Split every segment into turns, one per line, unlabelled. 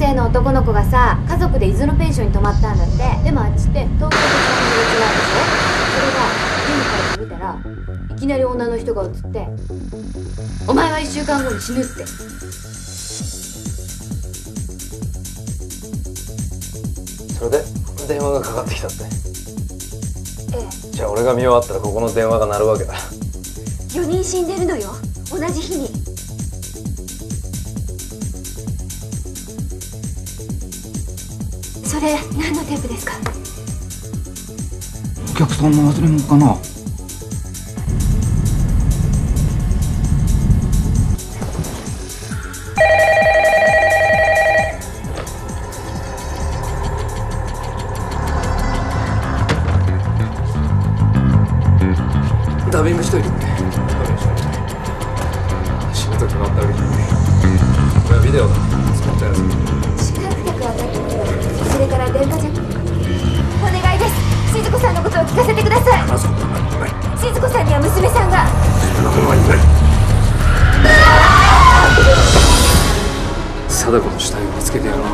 男の子がさ家族で伊豆のペンションに泊まったんだって。でもあっちって東京と3の別なんでしょそれが家に帰って見たらいきなり女の人が映って「お前は1週間後に死ぬ」って。
それで電話がかかってきたって。
ええ。
じゃあ俺が見終わったらここの電話が鳴るわけだ。
4人死んでるのよ。同じ日にそれ何のテープですか？
お客さんの忘れ物かな？
ダビングしといて。くれ死ぬと決まったわけじゃない。これはビデオだ。使ったやつ貞子の死体を見つけてやろう。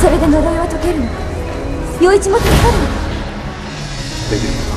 それで呪いは解けるの？陽一も助かるの？
できる